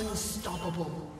Unstoppable.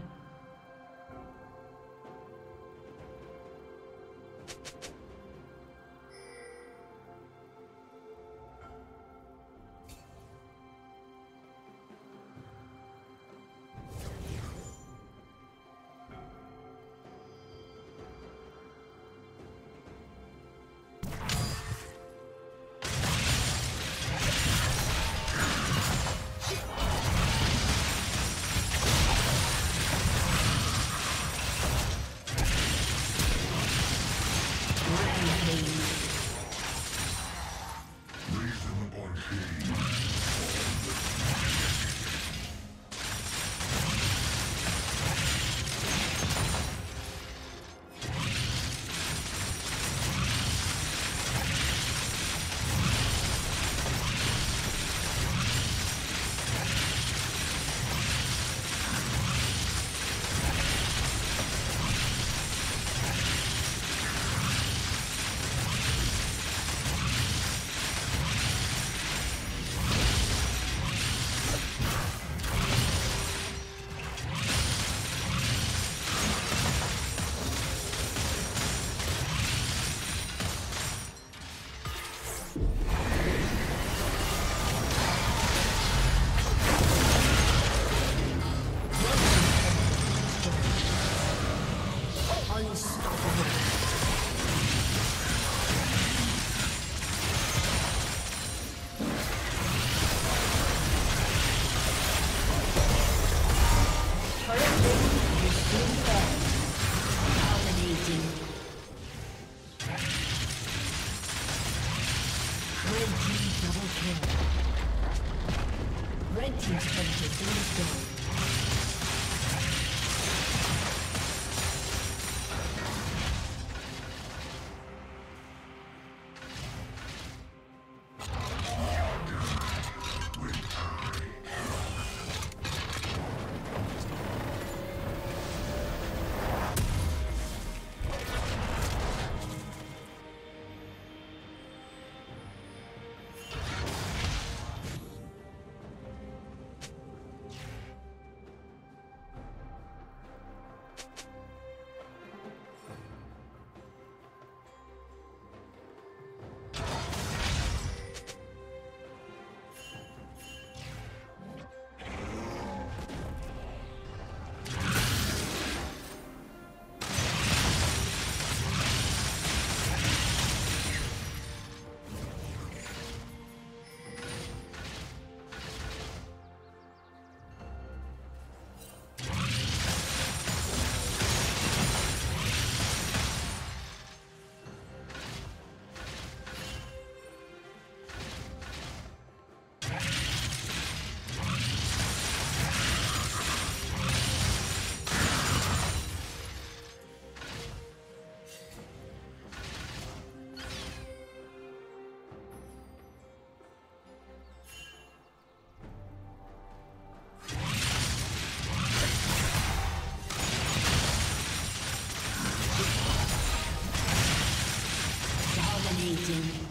Dominating.